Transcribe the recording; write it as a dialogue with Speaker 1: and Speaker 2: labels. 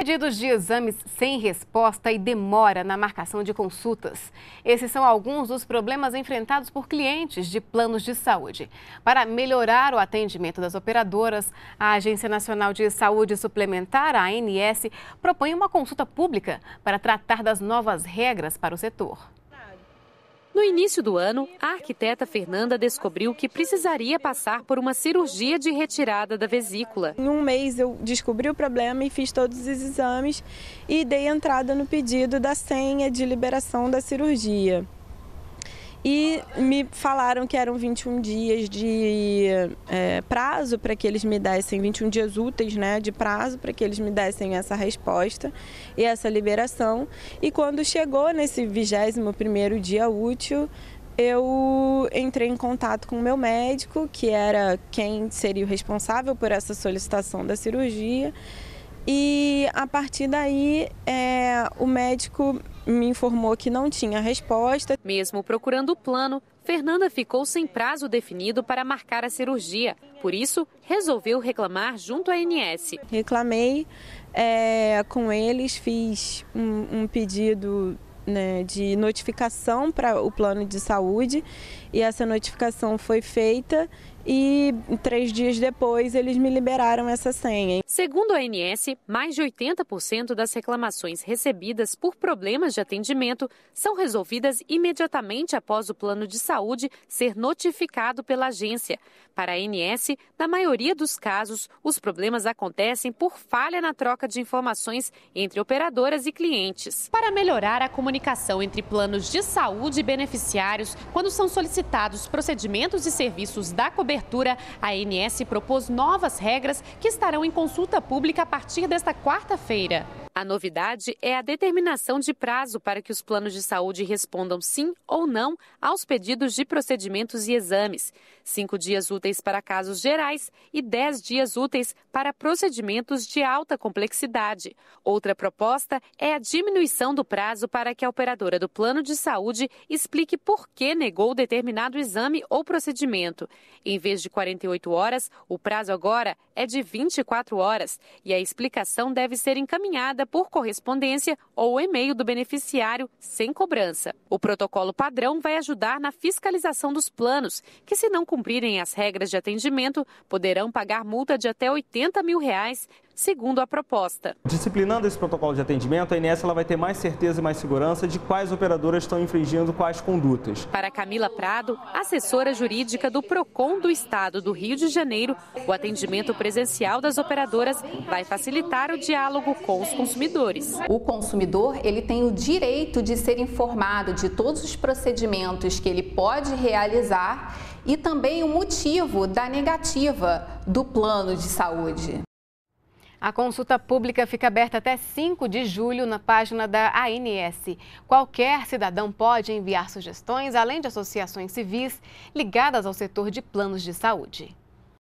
Speaker 1: Pedidos de exames sem resposta e demora na marcação de consultas. Esses são alguns dos problemas enfrentados por clientes de planos de saúde. Para melhorar o atendimento das operadoras, a Agência Nacional de Saúde Suplementar, a ANS, propõe uma consulta pública para tratar das novas regras para o setor.
Speaker 2: No início do ano, a arquiteta Fernanda descobriu que precisaria passar por uma cirurgia de retirada da vesícula.
Speaker 3: Em um mês eu descobri o problema e fiz todos os exames e dei entrada no pedido da senha de liberação da cirurgia e me falaram que eram 21 dias de é, prazo para que eles me dessem, 21 dias úteis né, de prazo para que eles me dessem essa resposta e essa liberação. E quando chegou nesse 21º dia útil, eu entrei em contato com o meu médico, que era quem seria o responsável por essa solicitação da cirurgia, e a partir daí é, o médico me informou que não tinha resposta.
Speaker 2: Mesmo procurando o plano, Fernanda ficou sem prazo definido para marcar a cirurgia. Por isso, resolveu reclamar junto à ANS.
Speaker 3: Reclamei é, com eles, fiz um, um pedido né, de notificação para o plano de saúde e essa notificação foi feita e três dias depois eles me liberaram essa senha.
Speaker 2: Segundo a ANS, mais de 80% das reclamações recebidas por problemas de atendimento são resolvidas imediatamente após o plano de saúde ser notificado pela agência. Para a ANS, na maioria dos casos, os problemas acontecem por falha na troca de informações entre operadoras e clientes. Para melhorar a comunicação entre planos de saúde e beneficiários, quando são solicitados procedimentos e serviços da cobertura, cobertura, a ANS propôs novas regras que estarão em consulta pública a partir desta quarta-feira. A novidade é a determinação de prazo para que os planos de saúde respondam sim ou não aos pedidos de procedimentos e exames. Cinco dias úteis para casos gerais e dez dias úteis para procedimentos de alta complexidade. Outra proposta é a diminuição do prazo para que a operadora do plano de saúde explique por que negou determinado exame ou procedimento. Em vez de 48 horas, o prazo agora é de 24 horas e a explicação deve ser encaminhada por correspondência ou e-mail do beneficiário sem cobrança. O protocolo padrão vai ajudar na fiscalização dos planos, que se não cumprirem as regras de atendimento, poderão pagar multa de até 80 mil reais segundo a proposta.
Speaker 4: Disciplinando esse protocolo de atendimento, a INS ela vai ter mais certeza e mais segurança de quais operadoras estão infringindo quais condutas.
Speaker 2: Para Camila Prado, assessora jurídica do PROCON do Estado do Rio de Janeiro, o atendimento presencial das operadoras vai facilitar o diálogo com os consumidores.
Speaker 5: O consumidor ele tem o direito de ser informado de todos os procedimentos que ele pode realizar e também o motivo da negativa do plano de saúde.
Speaker 1: A consulta pública fica aberta até 5 de julho na página da ANS. Qualquer cidadão pode enviar sugestões, além de associações civis ligadas ao setor de planos de saúde.